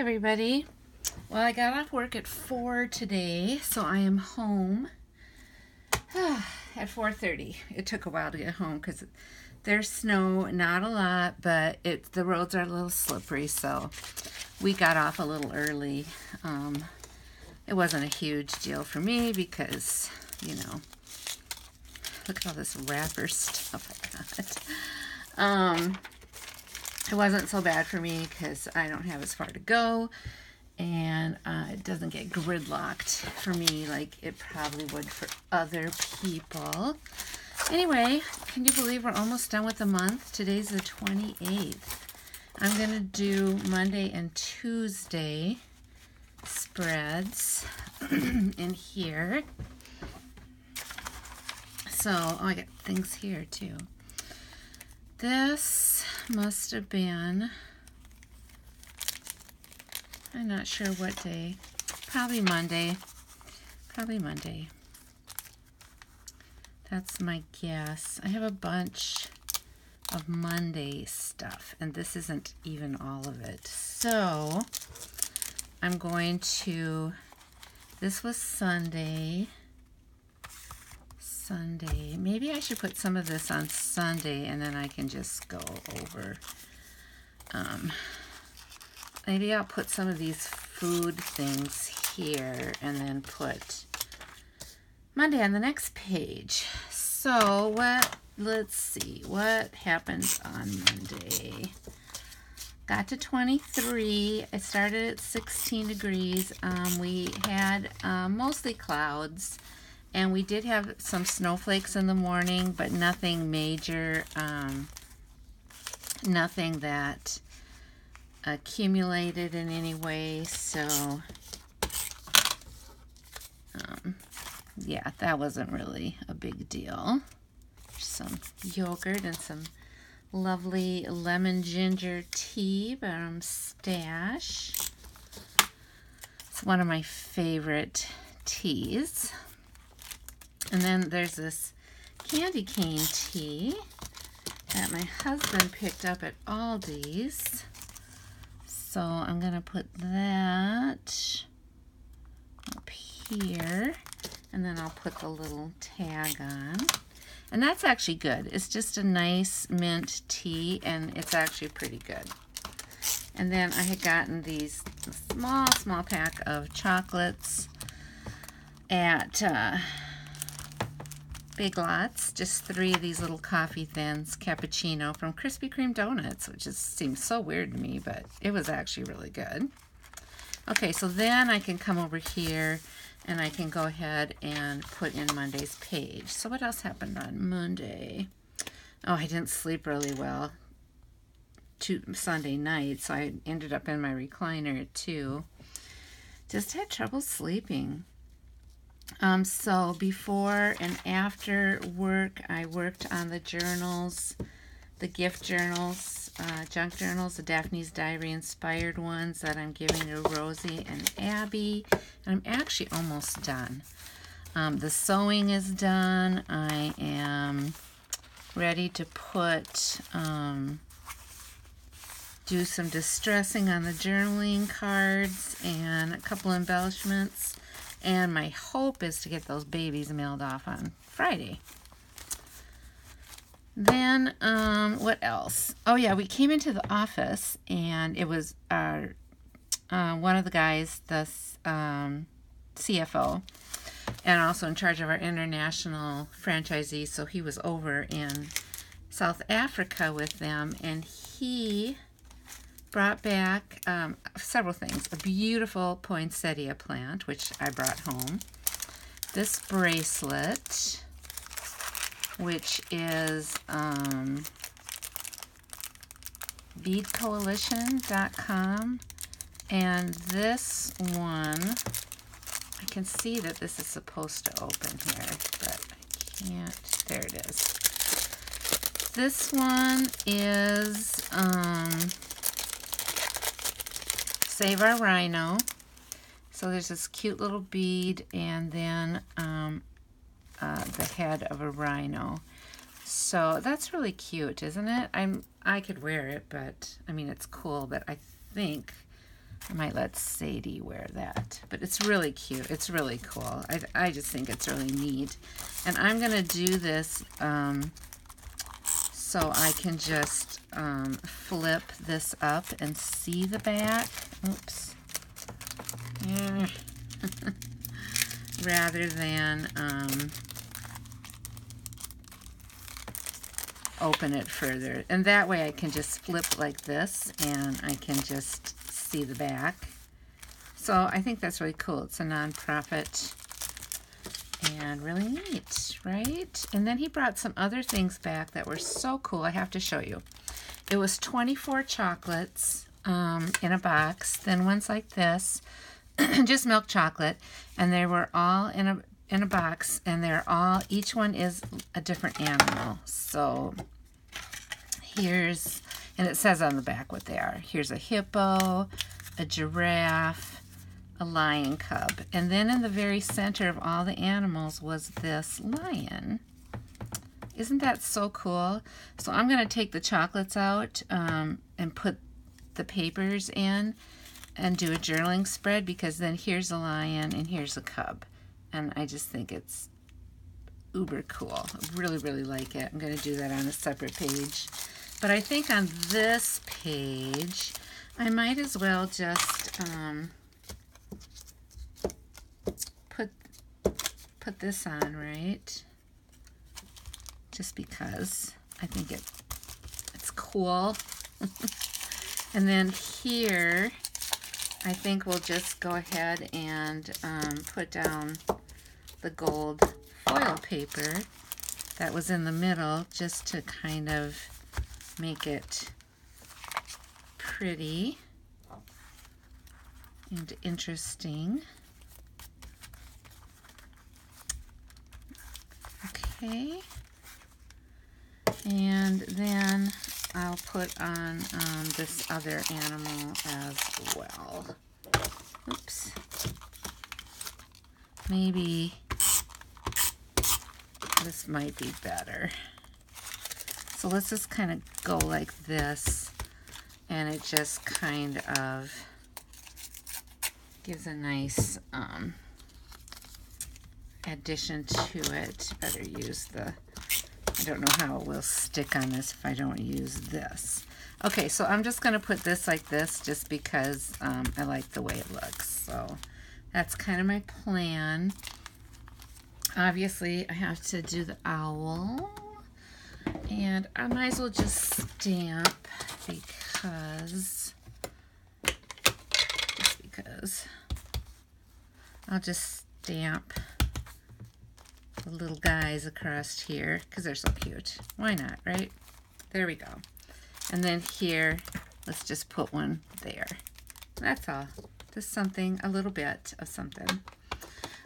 everybody. Well, I got off work at 4 today, so I am home at 4.30. It took a while to get home because there's snow, not a lot, but it the roads are a little slippery, so we got off a little early. Um, it wasn't a huge deal for me because, you know, look at all this wrapper stuff I got. Um, it wasn't so bad for me because I don't have as far to go and uh, it doesn't get gridlocked for me like it probably would for other people. Anyway, can you believe we're almost done with the month? Today's the 28th. I'm going to do Monday and Tuesday spreads in here. So, oh, I got things here too. This must have been, I'm not sure what day, probably Monday, probably Monday. That's my guess. I have a bunch of Monday stuff, and this isn't even all of it. So, I'm going to, this was Sunday. Sunday. Maybe I should put some of this on Sunday and then I can just go over. Um, maybe I'll put some of these food things here and then put Monday on the next page. So what, let's see, what happens on Monday? Got to 23. I started at 16 degrees. Um, we had uh, mostly clouds. And we did have some snowflakes in the morning, but nothing major, um, nothing that accumulated in any way. So, um, yeah, that wasn't really a big deal. Some yogurt and some lovely lemon ginger tea from Stash. It's one of my favorite teas. And then there's this candy cane tea that my husband picked up at Aldi's. So I'm going to put that up here. And then I'll put the little tag on. And that's actually good. It's just a nice mint tea, and it's actually pretty good. And then I had gotten these small, small pack of chocolates at... Uh, Big Lots, just three of these little coffee thins, cappuccino from Krispy Kreme Donuts, which just seems so weird to me, but it was actually really good. Okay, so then I can come over here and I can go ahead and put in Monday's page. So what else happened on Monday? Oh, I didn't sleep really well to Sunday night, so I ended up in my recliner at 2. Just had trouble sleeping. Um, so before and after work, I worked on the journals, the gift journals, uh, junk journals, the Daphne's Diary inspired ones that I'm giving to Rosie and Abby. And I'm actually almost done. Um, the sewing is done. I am ready to put, um, do some distressing on the journaling cards and a couple embellishments. And my hope is to get those babies mailed off on Friday. Then, um, what else? Oh, yeah, we came into the office and it was our, uh, one of the guys, the um, CFO, and also in charge of our international franchisees. So he was over in South Africa with them and he brought back um, several things. A beautiful poinsettia plant, which I brought home. This bracelet, which is um, beadcoalition.com. And this one, I can see that this is supposed to open here, but I can't. There it is. This one is um, Save Our Rhino. So there's this cute little bead and then um, uh, the head of a rhino. So that's really cute, isn't it? I'm I could wear it, but I mean it's cool, but I think I might let Sadie wear that. But it's really cute. It's really cool. I, I just think it's really neat. And I'm going to do this um, so I can just um, flip this up and see the back. Oops. Rather than um, open it further. And that way I can just flip like this and I can just see the back. So I think that's really cool. It's a nonprofit and really neat, right? And then he brought some other things back that were so cool. I have to show you. It was 24 chocolates um, in a box, then ones like this, just milk chocolate, and they were all in a in a box, and they're all each one is a different animal. So here's and it says on the back what they are. Here's a hippo, a giraffe, a lion cub. And then in the very center of all the animals was this lion. Isn't that so cool? So I'm going to take the chocolates out um, and put the papers in and do a journaling spread because then here's a lion and here's a cub. And I just think it's uber cool. I really, really like it. I'm going to do that on a separate page. But I think on this page, I might as well just um, put put this on, right? Just because I think it it's cool. and then here, I think we'll just go ahead and um, put down the gold foil paper that was in the middle just to kind of make it pretty and interesting. Okay. And then I'll put on um, this other animal as well. Oops. Maybe this might be better. So let's just kind of go like this and it just kind of gives a nice um, addition to it. Better use the, I don't know how it will stick on this if I don't use this. Okay, so I'm just going to put this like this just because um, I like the way it looks. So that's kind of my plan. Obviously, I have to do the owl. And I might as well just stamp because, because, I'll just stamp the little guys across here because they're so cute. Why not, right? There we go. And then here, let's just put one there. That's all. Just something, a little bit of something.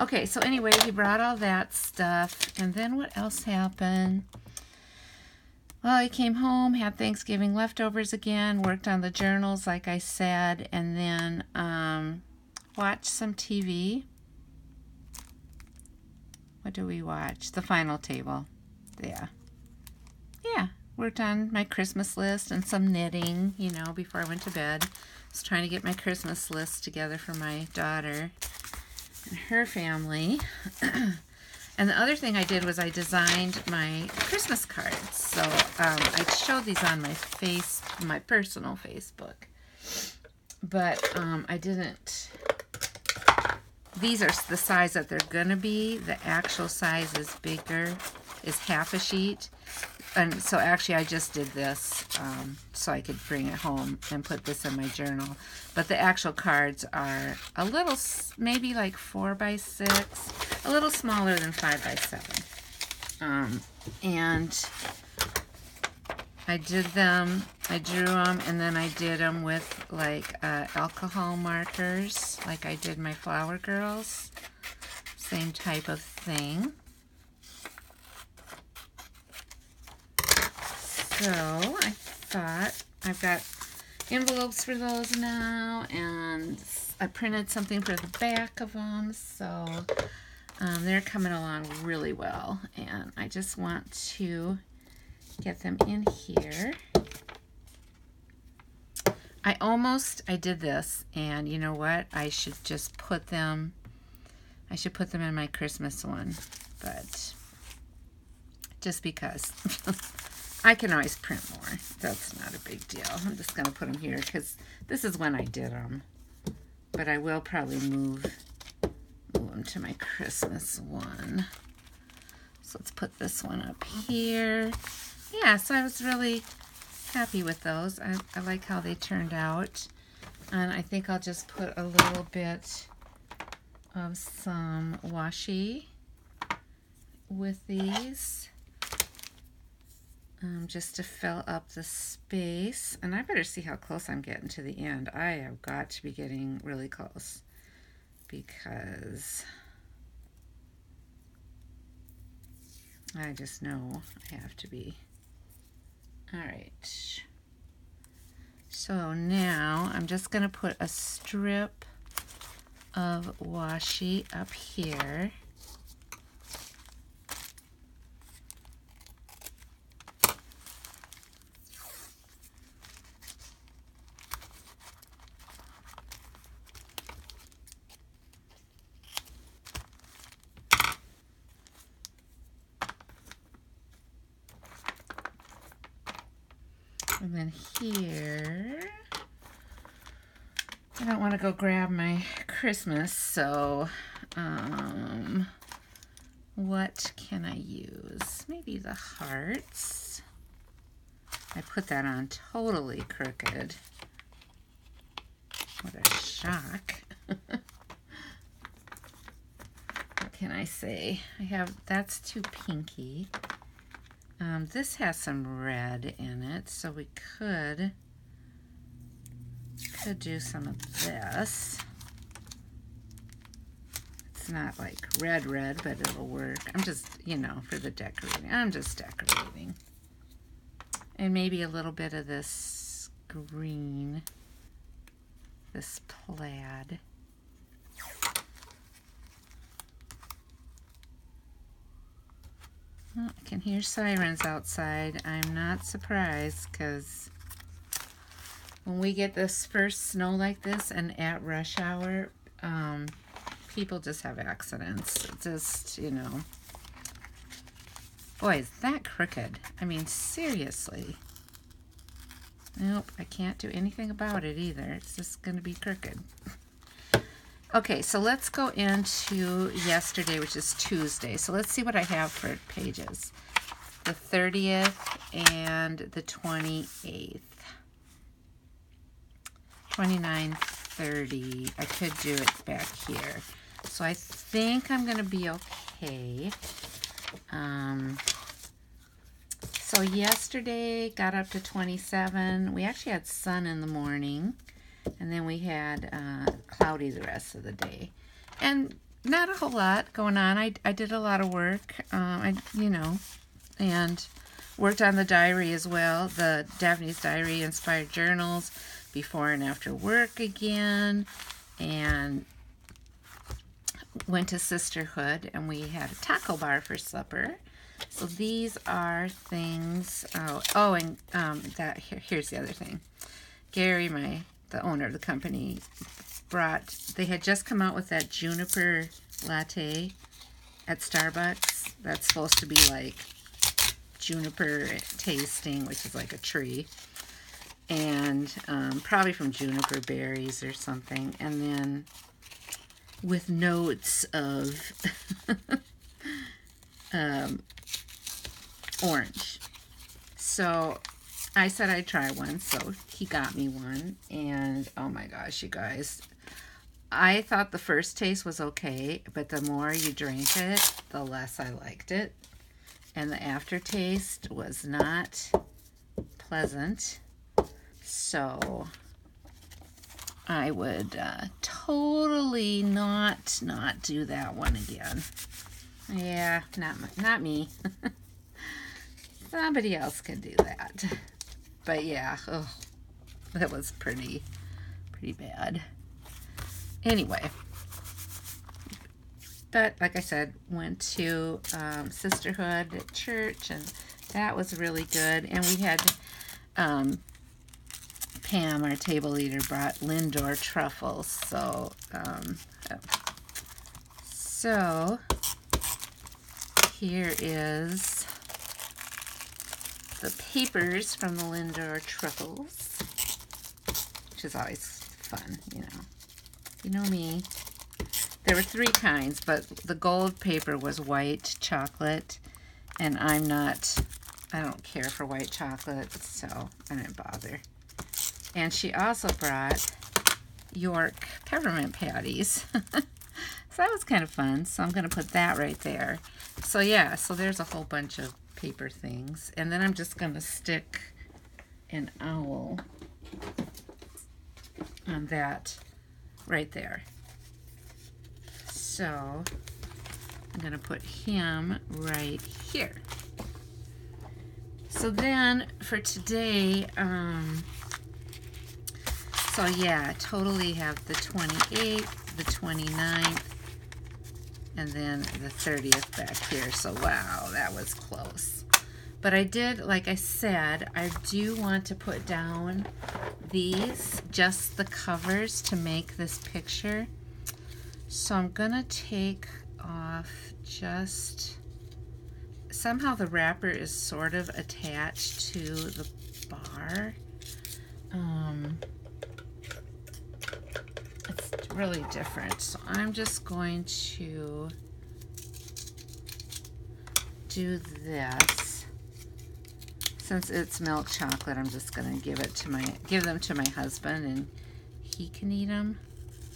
Okay, so anyway, he brought all that stuff. And then what else happened? Well, he came home, had Thanksgiving leftovers again, worked on the journals, like I said, and then um, watched some TV. What do we watch? The Final Table. Yeah. Yeah. Worked on my Christmas list and some knitting, you know, before I went to bed. I was trying to get my Christmas list together for my daughter and her family. And the other thing I did was I designed my Christmas cards. So um, I showed these on my face, my personal Facebook. But um, I didn't, these are the size that they're going to be. The actual size is bigger, is half a sheet and so actually I just did this um, so I could bring it home and put this in my journal. But the actual cards are a little, maybe like four by six, a little smaller than five by seven. Um, and I did them, I drew them, and then I did them with like uh, alcohol markers, like I did my Flower Girls. Same type of thing. So I thought I've got envelopes for those now, and I printed something for the back of them, so um, they're coming along really well, and I just want to get them in here. I almost, I did this, and you know what? I should just put them, I should put them in my Christmas one, but just because. I can always print more. That's not a big deal. I'm just going to put them here because this is when I did them. But I will probably move, move them to my Christmas one. So let's put this one up here. Yeah, so I was really happy with those. I, I like how they turned out. And I think I'll just put a little bit of some washi with these um, just to fill up the space. And I better see how close I'm getting to the end. I have got to be getting really close because I just know I have to be. All right. So now I'm just going to put a strip of washi up here. And then here, I don't want to go grab my Christmas, so um, what can I use? Maybe the hearts. I put that on totally crooked. What a shock. what can I say? I have, that's too pinky. Um, this has some red in it, so we could could do some of this. It's not like red red, but it'll work. I'm just, you know, for the decorating. I'm just decorating. And maybe a little bit of this green, this plaid. I can hear sirens outside. I'm not surprised because when we get this first snow like this and at rush hour, um, people just have accidents. Just, you know. Boy, is that crooked. I mean, seriously. Nope, I can't do anything about it either. It's just going to be crooked. Okay, so let's go into yesterday, which is Tuesday. So let's see what I have for pages. The 30th and the 28th. 29, 30. I could do it back here. So I think I'm going to be okay. Um, so yesterday got up to 27. We actually had sun in the morning. And then we had uh, cloudy the rest of the day. And not a whole lot going on. I, I did a lot of work, um, I, you know, and worked on the diary as well, the Daphne's Diary Inspired Journals, before and after work again, and went to Sisterhood, and we had a taco bar for supper. So these are things, oh, oh and um, that here, here's the other thing. Gary, my the owner of the company, brought, they had just come out with that juniper latte at Starbucks. That's supposed to be like juniper tasting, which is like a tree. And um, probably from juniper berries or something. And then with notes of um, orange. So I said I'd try one, so he got me one. And oh my gosh, you guys. I thought the first taste was okay, but the more you drink it, the less I liked it. And the aftertaste was not pleasant. So I would uh, totally not not do that one again. Yeah, not not me. Somebody else can do that. But yeah, oh, that was pretty, pretty bad. Anyway, but like I said, went to um, Sisterhood at church, and that was really good. And we had um, Pam, our table leader, brought Lindor truffles. So, um, so here is the papers from the Lindor truffles, which is always fun, you know. You know me. There were three kinds, but the gold paper was white chocolate, and I'm not, I don't care for white chocolate, so I didn't bother. And she also brought York peppermint patties. so that was kind of fun. So I'm going to put that right there. So yeah, so there's a whole bunch of paper things. And then I'm just going to stick an owl on that right there. So I'm going to put him right here. So then for today, um, so yeah, totally have the 28th, the 29th, and then the 30th back here. So wow, that was close. But I did, like I said, I do want to put down these, just the covers to make this picture. So I'm gonna take off just, somehow the wrapper is sort of attached to the bar. Um, really different. So I'm just going to do this. Since it's milk chocolate, I'm just going to give it to my give them to my husband and he can eat them.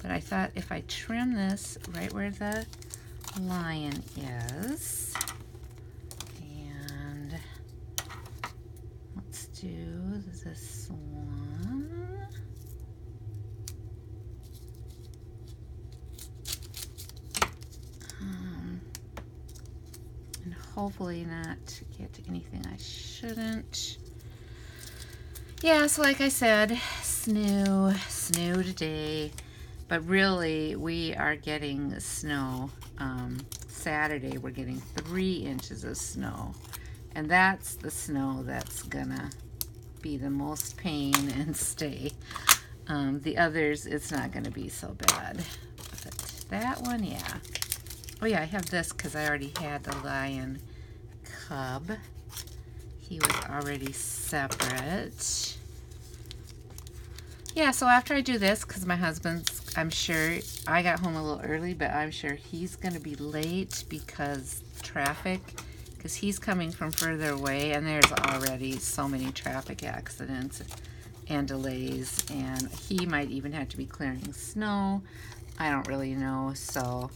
But I thought if I trim this right where the lion is, and let's do this hopefully not get anything I shouldn't. Yeah, so like I said, snow, snow today. But really, we are getting snow. Um, Saturday, we're getting three inches of snow. And that's the snow that's gonna be the most pain and stay. Um, the others, it's not gonna be so bad. But that one, yeah. Oh yeah, I have this because I already had the lion cub. He was already separate. Yeah, so after I do this, because my husband's, I'm sure, I got home a little early, but I'm sure he's going to be late because traffic, because he's coming from further away, and there's already so many traffic accidents and delays, and he might even have to be clearing snow. I don't really know, so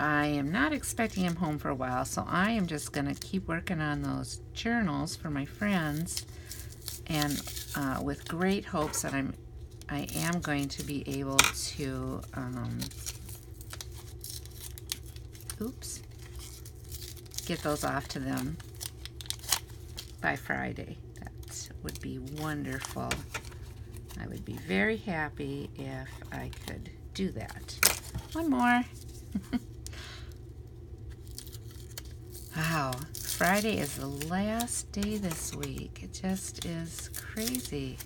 I am not expecting him home for a while, so I am just going to keep working on those journals for my friends, and uh, with great hopes that I'm, I am going to be able to, um, oops, get those off to them by Friday. That would be wonderful. I would be very happy if I could do that. One more. Wow, Friday is the last day this week. It just is crazy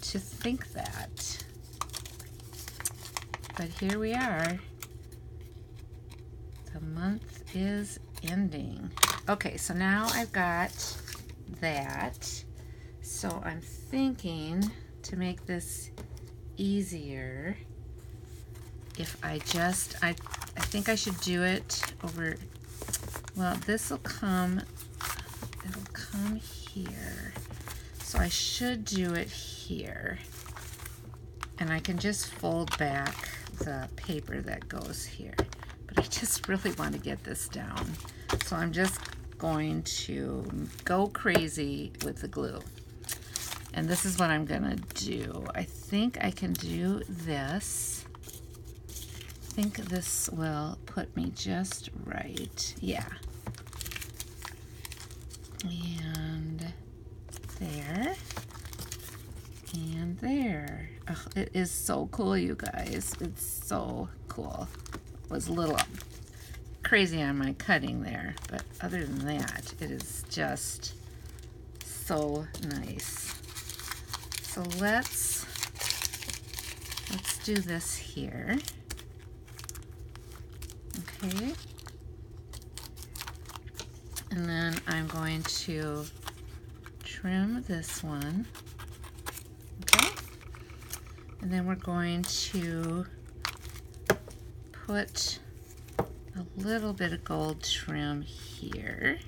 to think that. But here we are. The month is ending. Okay, so now I've got that. So I'm thinking to make this easier if I just, I, I think I should do it over well, this will come, it'll come here. So I should do it here. And I can just fold back the paper that goes here. But I just really want to get this down. So I'm just going to go crazy with the glue. And this is what I'm to do. I think I can do this. I think this will put me just right. Yeah and there and there. Oh, it is so cool, you guys. It's so cool. It was a little crazy on my cutting there, but other than that, it is just so nice. so let's let's do this here. Okay. And then I'm going to trim this one. Okay. And then we're going to put a little bit of gold trim here.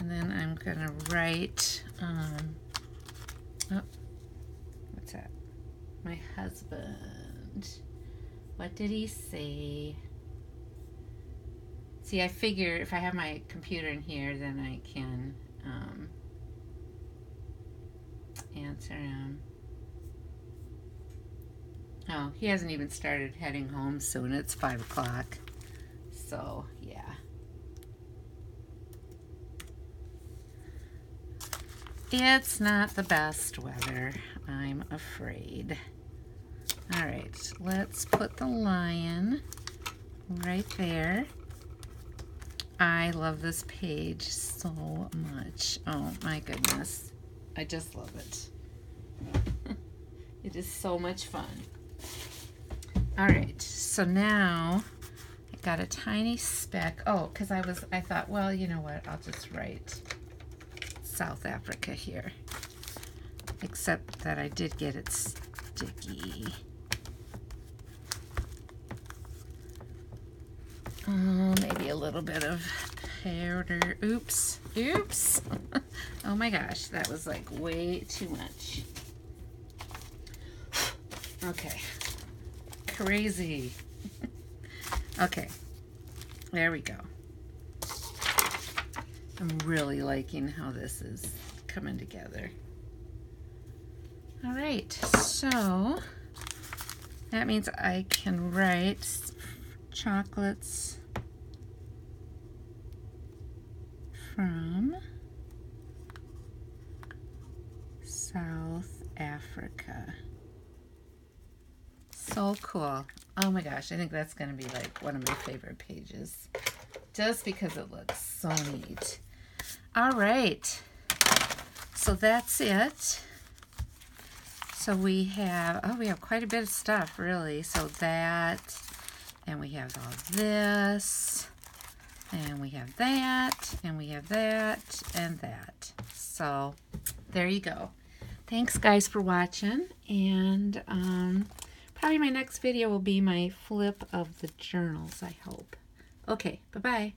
And then I'm gonna write, um, oh, what's that? My husband. What did he say? See, I figure if I have my computer in here, then I can um, answer him. Oh, he hasn't even started heading home soon. It's 5 o'clock. So, yeah. It's not the best weather, I'm afraid. All right, let's put the lion right there. I love this page so much. Oh my goodness. I just love it. it is so much fun. All right, so now I got a tiny speck. Oh, because I was, I thought, well, you know what? I'll just write South Africa here. Except that I did get it sticky. Oh, maybe a little bit of powder. Oops. Oops. oh my gosh, that was like way too much. Okay. Crazy. okay. There we go. I'm really liking how this is coming together. All right, so that means I can write chocolates from South Africa. So cool. Oh my gosh, I think that's going to be like one of my favorite pages. Just because it looks so neat. All right. So that's it. So we have, oh, we have quite a bit of stuff, really. So that, and we have all this. And we have that, and we have that, and that. So there you go. Thanks, guys, for watching. And um, probably my next video will be my flip of the journals, I hope. Okay, bye-bye.